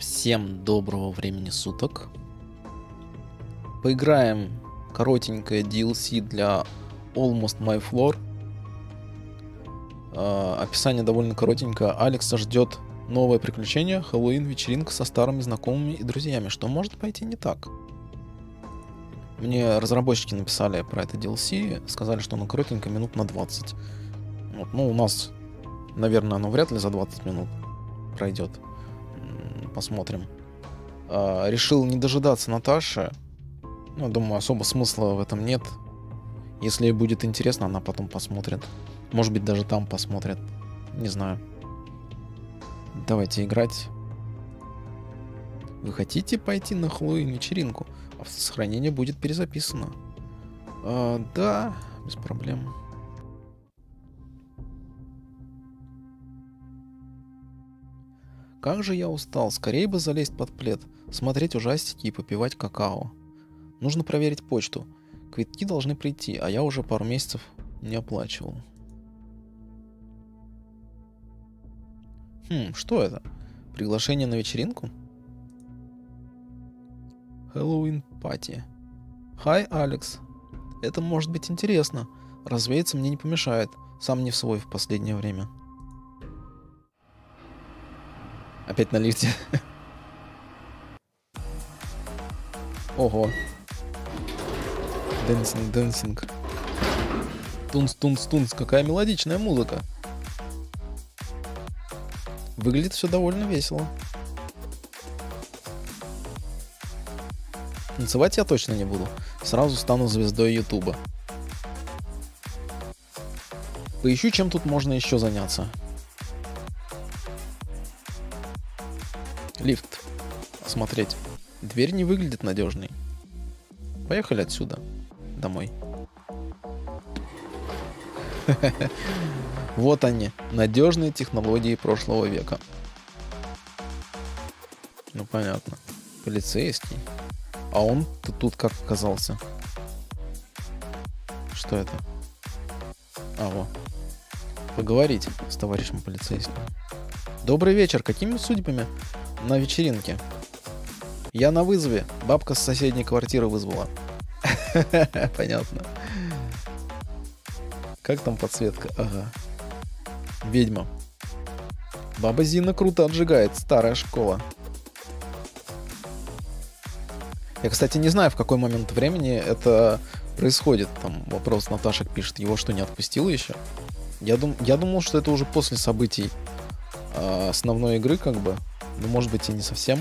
Всем доброго времени суток. Поиграем коротенькое DLC для Almost My Floor. Э, описание довольно коротенькое. Алекса ждет новое приключение, Хэллоуин вечеринка со старыми знакомыми и друзьями. Что может пойти не так? Мне разработчики написали про это DLC, сказали, что оно коротенькое, минут на 20. Вот, ну, у нас, наверное, оно вряд ли за 20 минут пройдет. Посмотрим. А, решил не дожидаться Наташи. Ну, думаю, особо смысла в этом нет. Если ей будет интересно, она потом посмотрит. Может быть, даже там посмотрит. Не знаю. Давайте играть. Вы хотите пойти на Хэллоуин вечеринку? Автосохранение будет перезаписано. А, да, без проблем. Как же я устал, скорее бы залезть под плед, смотреть ужастики и попивать какао. Нужно проверить почту. Квитки должны прийти, а я уже пару месяцев не оплачивал. Хм, что это? Приглашение на вечеринку? Halloween party. Hi, Alex. Это может быть интересно. Развеяться мне не помешает. Сам не в свой в последнее время. Опять на лифте. Ого. Dancing, dancing. Тунс, тунс, тунс. Какая мелодичная музыка. Выглядит все довольно весело. Танцевать я точно не буду. Сразу стану звездой Ютуба. Поищу, чем тут можно еще заняться. Лифт. Осмотреть. Дверь не выглядит надежной. Поехали отсюда. Домой. Вот они, надежные технологии прошлого века. Ну понятно. Полицейский. А он -то тут как оказался? Что это? А, во. Поговорить с товарищем полицейским. Добрый вечер. Какими судьбами на вечеринке? Я на вызове. Бабка с соседней квартиры вызвала. Понятно. Как там подсветка? Ага. Ведьма. Баба Зина круто отжигает. Старая школа. Я, кстати, не знаю, в какой момент времени это происходит. Там вопрос Наташек пишет, его что, не отпустил еще? Я, дум, я думал, что это уже после событий э, основной игры, как бы. Ну, может быть, и не совсем.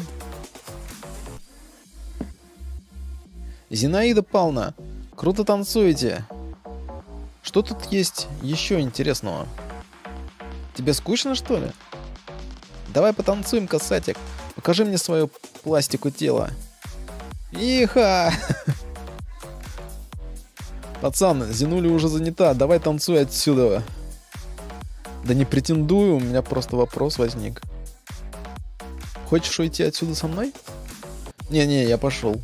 Зинаида Павловна, круто танцуете. Что тут есть еще интересного? Тебе скучно, что ли? Давай потанцуем, касатик. Покажи мне свою пластику тела. Иха! Пацан, Зинули уже занята, давай танцуй отсюда. Да не претендую, у меня просто вопрос возник. Хочешь уйти отсюда со мной? Не-не, я пошел.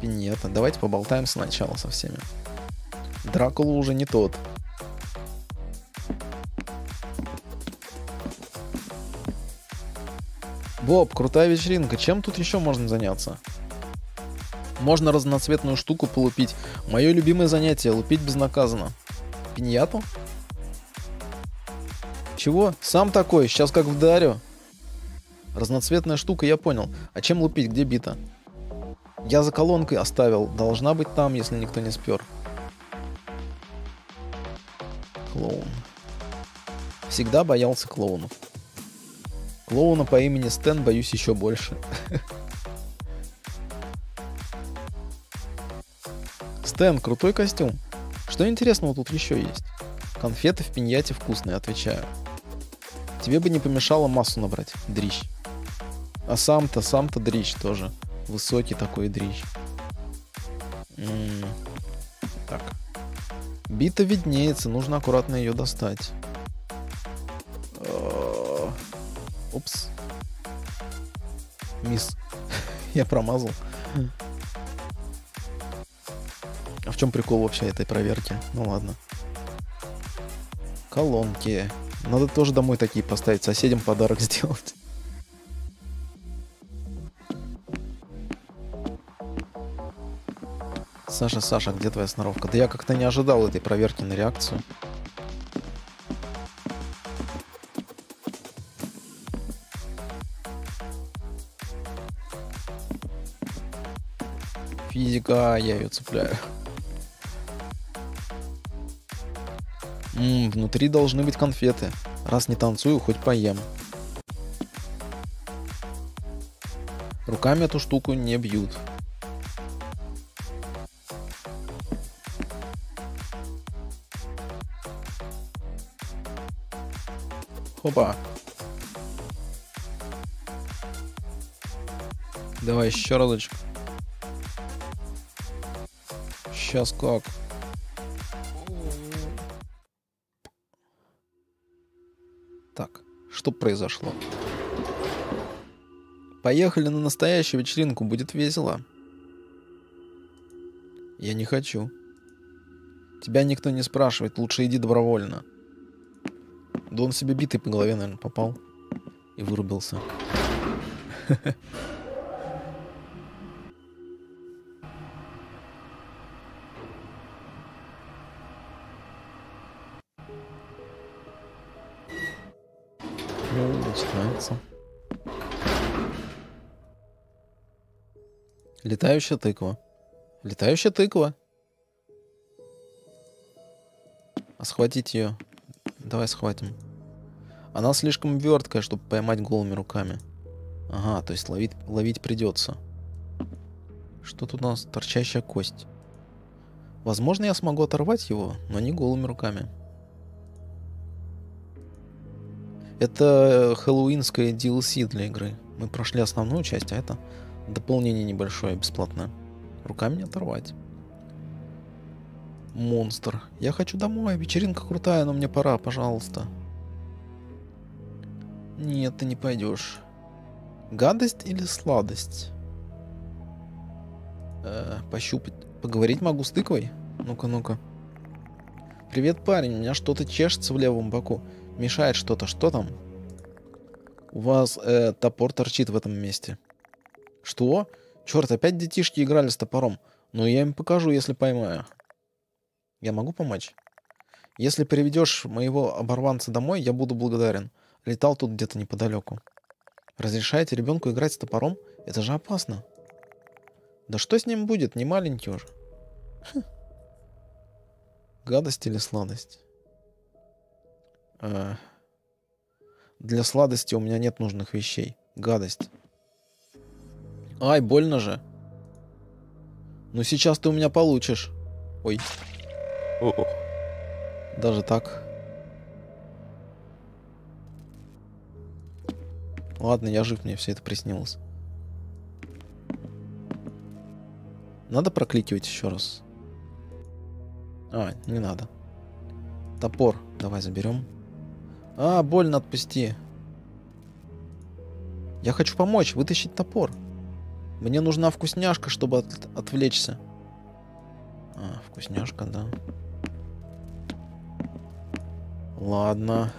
Пинета, давайте поболтаем сначала со всеми. Дракула уже не тот. Боб, крутая вечеринка. Чем тут еще можно заняться? Можно разноцветную штуку полупить. Мое любимое занятие — лупить безнаказанно. Пиньяту? Чего? Сам такой, сейчас как вдарю. Разноцветная штука, я понял. А чем лупить, где бита? Я за колонкой оставил. Должна быть там, если никто не спер. Клоун. Всегда боялся клоунов. Клоуна по имени Стэн боюсь еще больше. Стэн, крутой костюм. Что интересного тут еще есть? Конфеты в пиньяте вкусные, отвечаю. Тебе бы не помешало массу набрать, дрищ. А сам-то, сам-то дрищ тоже. Высокий такой дрищ. М-м. Так. Бита виднеется, нужно аккуратно ее достать. Упс. Мисс. Я промазал. А в чем прикол вообще этой проверки? Ну ладно. Колонки. Надо тоже домой такие поставить, соседям подарок сделать. Саша, Саша, где твоя сноровка? Да я как-то не ожидал этой проверки на реакцию. Физика, я ее цепляю. Ммм, внутри должны быть конфеты. Раз не танцую, хоть поем. Руками эту штуку не бьют. Опа. Давай еще разочек. Сейчас как? Так, что произошло? Поехали на настоящую вечеринку, будет весело. Я не хочу. Тебя никто не спрашивает, лучше иди добровольно. Да он себе битый по голове, наверное, попал. И вырубился. начинается. Летающая тыква. Летающая тыква. А схватить ее Давай схватим. Она слишком верткая, чтобы поймать голыми руками. Ага, то есть ловить, ловить придется. Что тут у нас? Торчащая кость. Возможно, я смогу оторвать его, но не голыми руками. Это хэллоуинское DLC для игры. Мы прошли основную часть, а это дополнение небольшое, бесплатное. Руками не оторвать монстр. Я хочу домой, вечеринка крутая, но мне пора, пожалуйста. Нет, ты не пойдешь. Гадость или сладость? Э, пощупать. Поговорить могу с тыквой? Ну-ка, ну-ка. Привет, парень, у меня что-то чешется в левом боку. Мешает что-то. Что там? У вас э, топор торчит в этом месте. Что? Черт, опять детишки играли с топором. Ну, я им покажу, если поймаю. Я могу помочь? Если приведешь моего оборванца домой, я буду благодарен. Летал тут где-то неподалеку. Разрешаете ребенку играть с топором? Это же опасно. Да что с ним будет? Не маленький уже. Хм. Гадость или сладость? Э, для сладости у меня нет нужных вещей. Гадость. Ай, больно же. Ну сейчас ты у меня получишь. Ой. Ого. Даже так. Ладно, я жив, мне все это приснилось. Надо прокликивать еще раз. А, не надо. Топор. Давай заберем. А, больно, отпусти. Я хочу помочь, вытащить топор. Мне нужна вкусняшка, чтобы от отвлечься. А, вкусняшка, да. Ладно.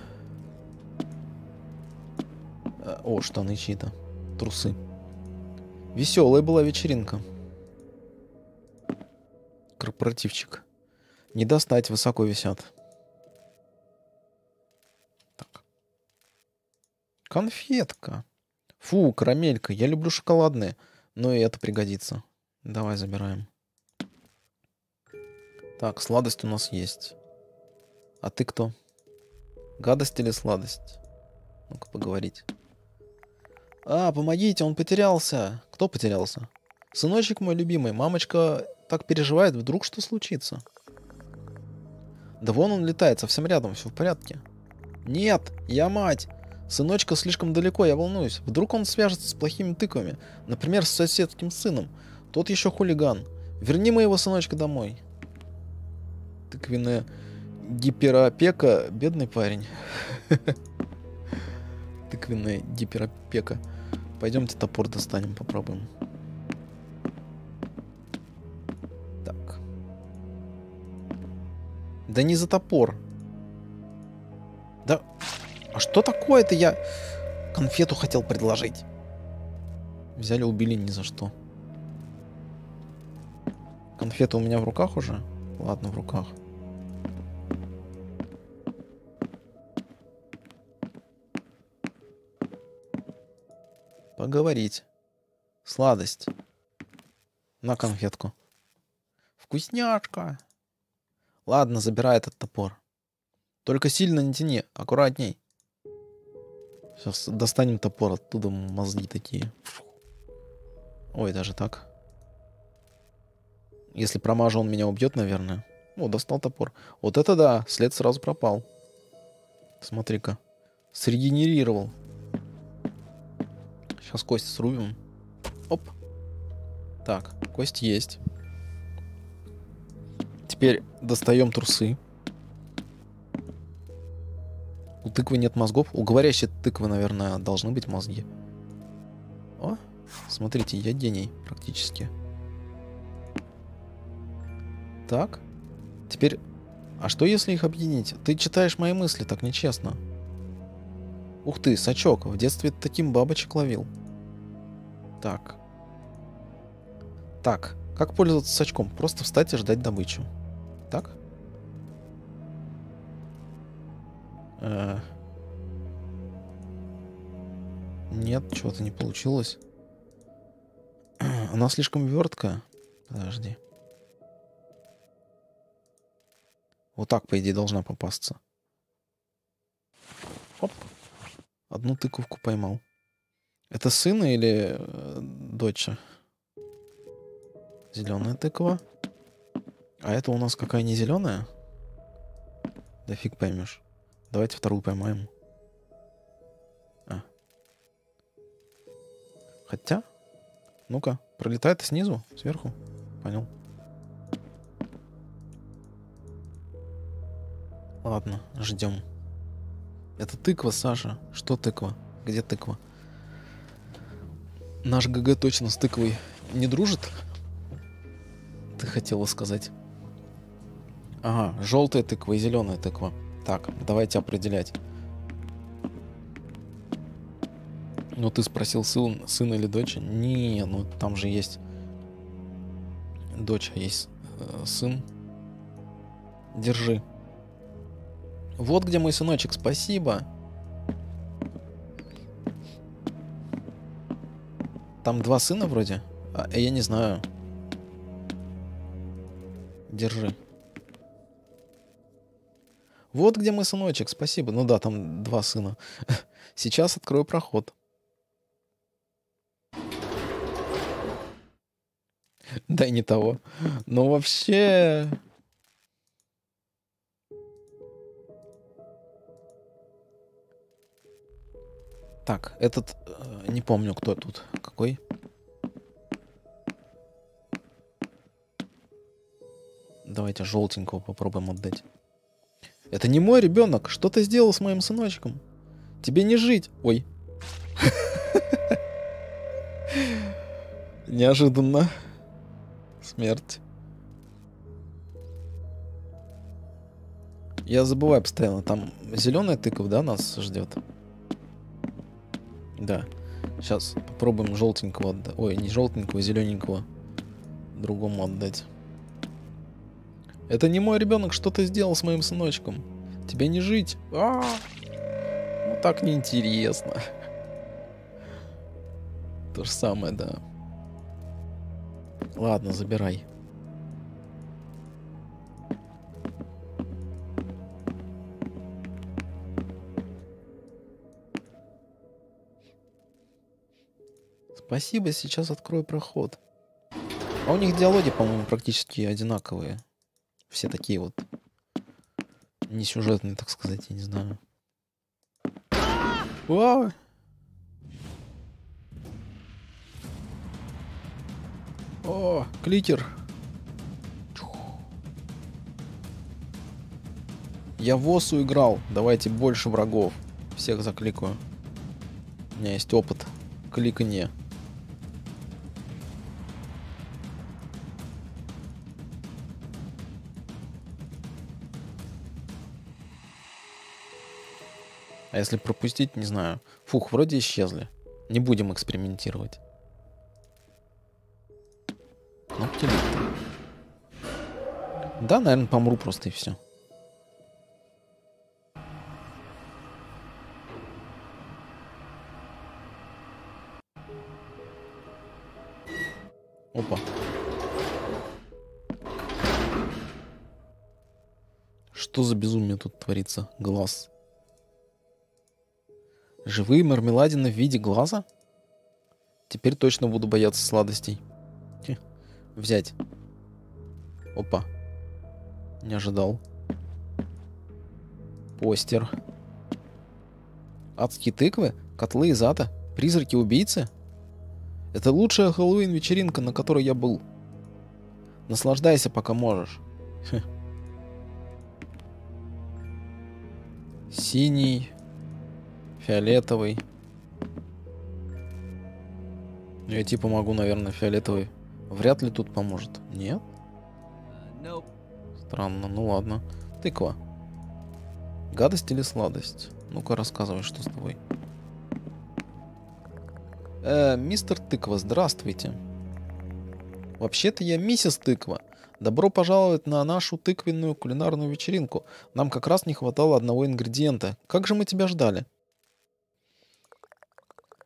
Э, о, штаны чьи-то. Трусы. Веселая была вечеринка. Корпоративчик. Не достать, высоко висят. Конфетка. Фу, карамелька. Я люблю шоколадные. Но и это пригодится. Давай забираем. Так, сладость у нас есть. А ты кто? Гадость или сладость? Ну-ка поговорить. А, помогите, он потерялся. Кто потерялся? Сыночек мой любимый. Мамочка так переживает, вдруг что случится. Да вон он летает, совсем рядом, все в порядке. Нет, я мать. Сыночка слишком далеко, я волнуюсь. Вдруг он свяжется с плохими тыквами. Например, с соседским сыном. Тот еще хулиган. Верни моего сыночка домой. Тыквенная гиперопека, бедный парень. Тыквенная гиперопека. Пойдемте топор достанем, попробуем. Так. Да не за топор. Да. А что такое-то я конфету хотел предложить? Взяли, убили ни за что. Конфета у меня в руках уже? Ладно, в руках. Поговорить. Сладость. На конфетку. Вкусняшка. Ладно, забирай этот топор. Только сильно не тяни, аккуратней. Сейчас достанем топор, оттуда мозги такие. Ой, даже так. Если промажу, он меня убьет, наверное. О, достал топор. Вот это да, след сразу пропал. Смотри-ка. Срегенерировал. Сейчас кость срубим. Оп. Так, кость есть. Теперь достаем трусы. Тыквы нет мозгов. У говорящей тыквы, наверное, должны быть мозги. О, смотрите, я гений практически. Так. Теперь... А что если их объединить? Ты читаешь мои мысли, так нечестно. Ух ты, сачок. В детстве таким бабочек ловил. Так. Так. Как пользоваться сачком? Просто встать и ждать добычу. Э Нет, чего-то не получилось. Она слишком верткая. Подожди. Вот так, по идее, должна попасться. Оп. Одну тыковку поймал. Это сына или э, дочь? Зеленая тыква. А это у нас какая не зеленая? Да фиг поймешь. Давайте вторую поймаем. А. Хотя... Ну-ка, пролетает снизу, сверху. Понял. Ладно, ждем. Это тыква, Саша. Что тыква? Где тыква? Наш ГГ точно с тыквой не дружит? Ты хотела сказать. Ага, желтая тыква и зеленая тыква. Так, давайте определять. Ну, ты спросил, сын, сын или дочь? Не, ну там же есть дочь, а есть э, сын. Держи. Вот где мой сыночек, спасибо. Там два сына вроде? А, я не знаю. Держи. Вот где мой сыночек, спасибо. Ну да, там два сына. Сейчас открою проход. Да, не того. Но вообще... Так, этот... Э, не помню, кто тут. Какой? Давайте желтенького попробуем отдать. Это не мой ребенок. Что ты сделал с моим сыночком? Тебе не жить. Ой. Неожиданно. Смерть. Я забываю постоянно. Там зеленая тыква, да, нас ждет? Да. Сейчас попробуем желтенького отдать. Ой, не желтенького, зелененького. Другому отдать. Это не мой ребенок, что ты сделал с моим сыночком? Тебе не жить. А -а -а. Ну так неинтересно. То же самое, да. Ладно, забирай. Спасибо, сейчас открою проход. А у них диалоги, по-моему, практически одинаковые. Все такие вот. Не сюжетные, так сказать, я не знаю. Вау! О, кликер. Я в ОСУ играл. Давайте больше врагов. Всех закликаю. У меня есть опыт кликания. А если пропустить, не знаю. Фух, вроде исчезли. Не будем экспериментировать. Кнопки лифта. Да, наверное, помру просто и все. Опа. Что за безумие тут творится? Глаз. Живые мармеладины в виде глаза? Теперь точно буду бояться сладостей. Хе. Взять. Опа. Не ожидал. Постер. Адские тыквы? Котлы из ада? Призраки-убийцы? Это лучшая Хэллоуин-вечеринка, на которой я был. Наслаждайся, пока можешь. Хе. Синий, фиолетовый. Я типа могу, наверное, фиолетовый. Вряд ли тут поможет. Нет? Странно, ну ладно. Тыква. Гадость или сладость? Ну-ка рассказывай, что с тобой. Э, мистер Тыква, здравствуйте. Вообще-то я миссис Тыква. Добро пожаловать на нашу тыквенную кулинарную вечеринку. Нам как раз не хватало одного ингредиента. Как же мы тебя ждали?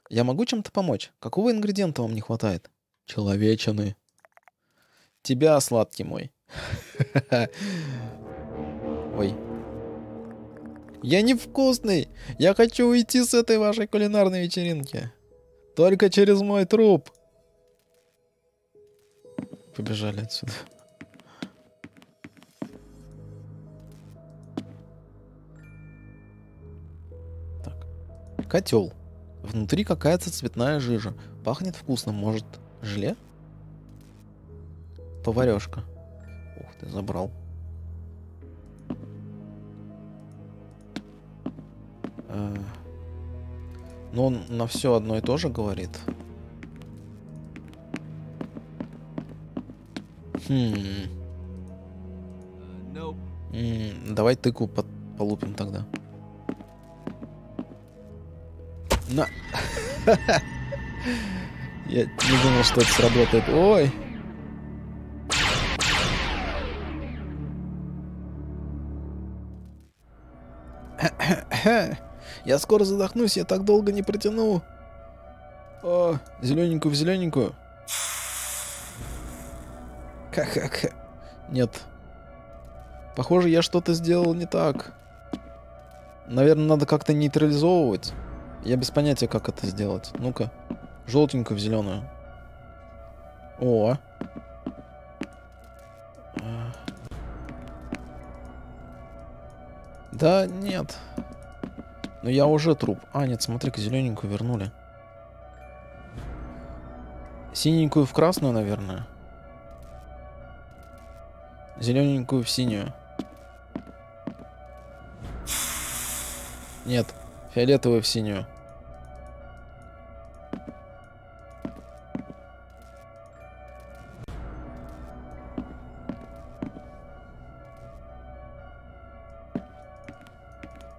Я могу чем-то помочь? Какого ингредиента вам не хватает? Человечины. Тебя, сладкий мой. Ой. Я невкусный. Я хочу уйти с этой вашей кулинарной вечеринки. Только через мой труп. Побежали отсюда. Так. Котел. Внутри какая-то цветная жижа. Пахнет вкусно. Может, желе? Поварешка. Ух ты, забрал. Э но он на все одно и то же говорит. Хм. М давай тыку под полупим тогда. На. Я не думал, что это сработает. Ой. Я скоро задохнусь, я так долго не протяну. О, зелененькую в зелененькую. Как-как? Нет. Похоже, я что-то сделал не так. Наверное, надо как-то нейтрализовывать. Я без понятия, как это сделать. Ну-ка. Желтенькую в зеленую. О. Да, нет. Но я уже труп. А, нет, смотри-ка, зелененькую вернули. Синенькую в красную, наверное. Зелененькую в синюю. Нет, фиолетовую в синюю.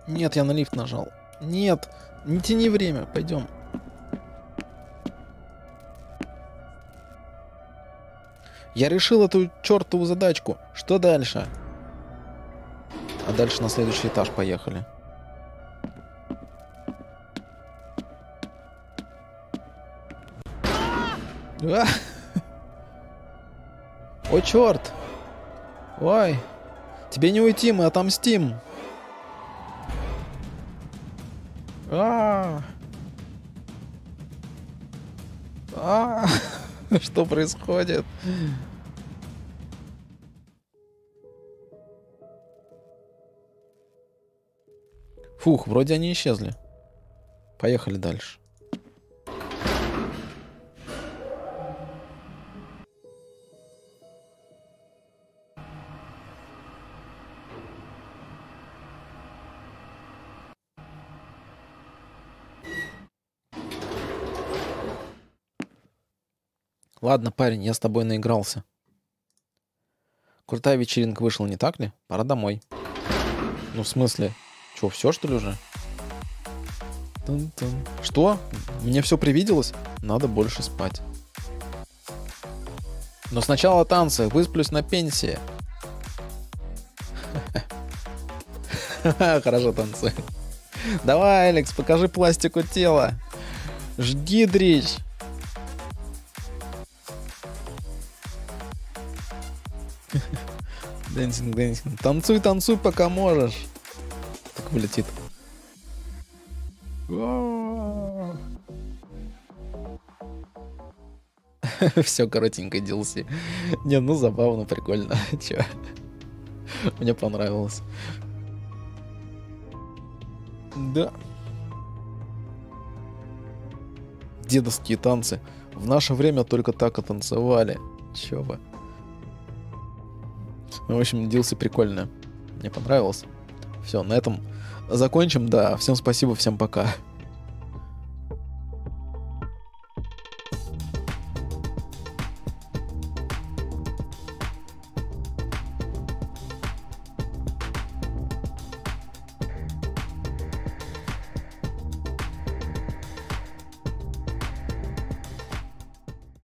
Нет, я на лифт нажал. Нет, не тяни время, пойдем. Я решил эту чертову задачку. Что дальше? А дальше на следующий этаж поехали. А! О, черт! Ой! Тебе не уйти, мы отомстим! А, а, что происходит? Фух, вроде они исчезли. Поехали дальше. Ладно, парень, я с тобой наигрался. Крутая вечеринка вышла, не так ли? Пора домой. Ну, в смысле? Че, все, что ли, уже? Тун-тун. Что? Мне все привиделось? Надо больше спать. Но сначала танцы, высплюсь на пенсии. Хорошо танцуй. Давай, Алекс, покажи пластику тела. Жги, дрищ. Dancing, dancing. Танцуй, танцуй, пока можешь. Так вылетит. Все коротенько DLC. Не, ну забавно, прикольно. Че? Мне понравилось. Да. Дедовские танцы. В наше время только так и танцевали. Чё вы. Ну, в общем, DLC прикольно. Мне понравилось. Все, на этом закончим. Да, всем спасибо, всем пока.